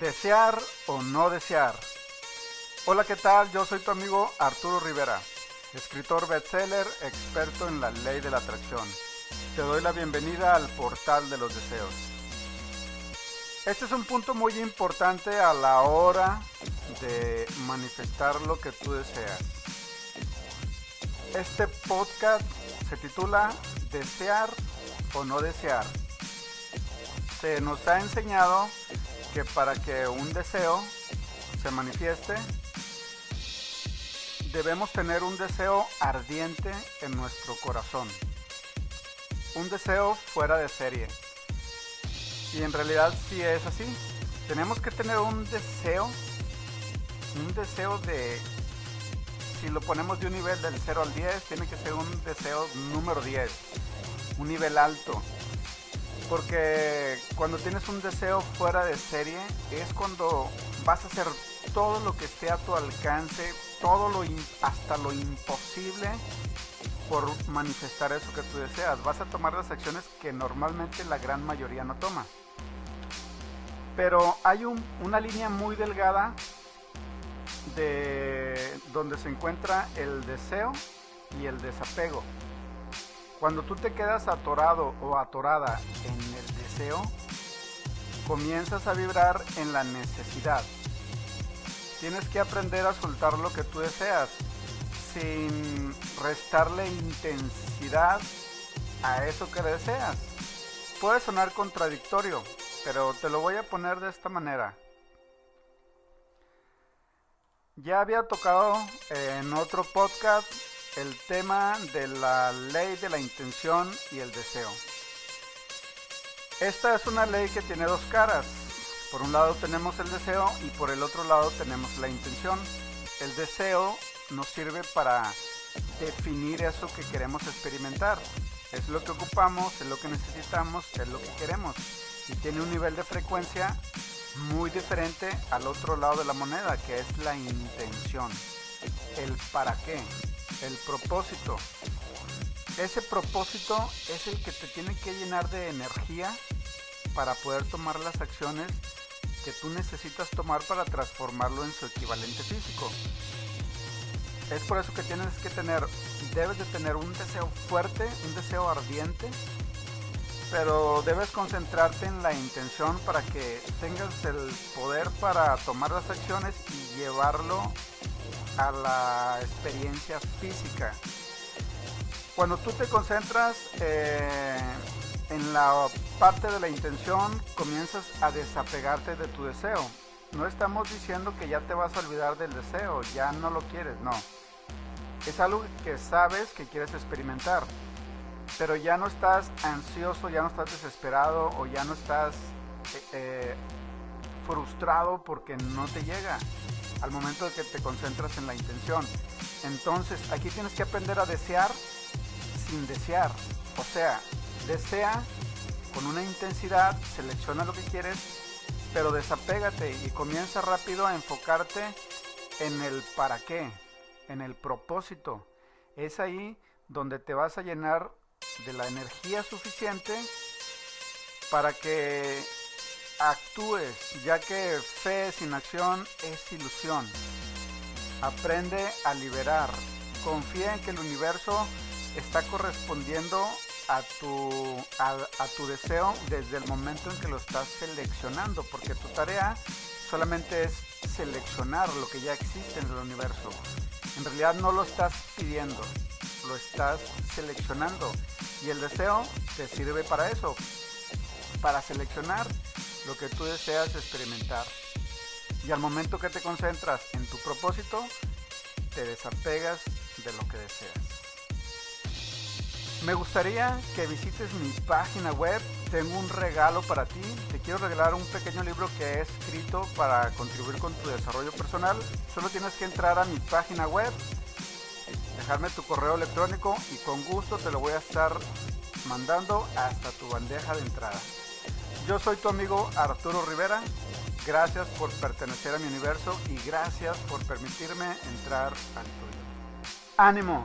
Desear o no desear. Hola, ¿qué tal? Yo soy tu amigo Arturo Rivera, escritor bestseller, experto en la ley de la atracción. Te doy la bienvenida al portal de los deseos. Este es un punto muy importante a la hora de manifestar lo que tú deseas. Este podcast se titula Desear o no desear. Se nos ha enseñado que para que un deseo se manifieste, debemos tener un deseo ardiente en nuestro corazón. Un deseo fuera de serie. Y en realidad sí es así. Tenemos que tener un deseo, un deseo de, si lo ponemos de un nivel del 0 al 10, tiene que ser un deseo número 10, un nivel alto porque cuando tienes un deseo fuera de serie es cuando vas a hacer todo lo que esté a tu alcance, todo lo hasta lo imposible por manifestar eso que tú deseas. Vas a tomar las acciones que normalmente la gran mayoría no toma. Pero hay una línea muy delgada de donde se encuentra el deseo y el desapego. Cuando tú te quedas atorado o atorada en el deseo, comienzas a vibrar en la necesidad. Tienes que aprender a soltar lo que tú deseas sin restarle intensidad a eso que deseas. Puede sonar contradictorio, pero te lo voy a poner de esta manera. Ya había tocado en otro podcast el tema de la ley de la intención y el deseo. Esta es una ley que tiene dos caras. Por un lado tenemos el deseo y por el otro lado tenemos la intención. El deseo nos sirve para definir eso que queremos experimentar. Es lo que ocupamos, es lo que necesitamos, es lo que queremos. Y tiene un nivel de frecuencia muy diferente al otro lado de la moneda, que es la intención. El para qué el propósito. Ese propósito es el que te tiene que llenar de energía para poder tomar las acciones que tú necesitas tomar para transformarlo en su equivalente físico. Es por eso que tienes que tener, debes de tener un deseo fuerte, un deseo ardiente, pero debes concentrarte en la intención para que tengas el poder para tomar las acciones y llevarlo a la experiencia física. Cuando tú te concentras eh, en la parte de la intención, comienzas a desapegarte de tu deseo. No estamos diciendo que ya te vas a olvidar del deseo, ya no lo quieres, no. Es algo que sabes que quieres experimentar, pero ya no estás ansioso, ya no estás desesperado o ya no estás eh, eh, frustrado porque no te llega al momento de que te concentras en la intención. Entonces, aquí tienes que aprender a desear sin desear. O sea, desea con una intensidad, selecciona lo que quieres, pero desapégate y comienza rápido a enfocarte en el para qué, en el propósito. Es ahí donde te vas a llenar de la energía suficiente para que actúes, ya que fe sin acción es ilusión. Aprende a liberar. Confía en que el universo está correspondiendo a tu, a, tu deseo desde el momento en que lo estás seleccionando, porque tu tarea solamente es seleccionar lo que ya existe en el universo. En realidad no lo estás pidiendo, lo estás seleccionando. Y el deseo te sirve para eso, para seleccionar lo que tú deseas experimentar. Y al momento que te concentras en tu propósito, te desapegas de lo que deseas. Me gustaría que visites mi página web. Tengo un regalo para ti. Te quiero regalar un pequeño libro que he escrito para contribuir con tu desarrollo personal. Solo tienes que entrar a mi página web, dejarme tu correo electrónico y con gusto te lo voy a estar mandando hasta tu bandeja de entrada. Yo soy tu amigo Arturo Rivera. Gracias por pertenecer a mi universo y gracias por permitirme entrar al tuyo. ¡Ánimo!